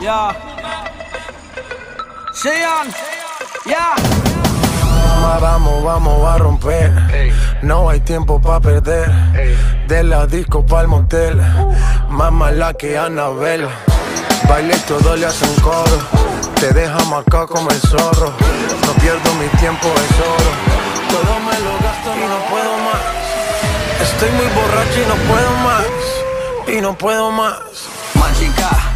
Ya. Sean. Ya. Vamos, vamos a romper. No hay tiempo para perder. De la disco pa'l motel. Más mala que Anabel. Baile todo le hacen coro. Te deja marcado como el zorro. No pierdo mi tiempo, es oro. Todo me lo gasto y no puedo más. Estoy muy borracho y no puedo más. Y no puedo más. Machica. Machica.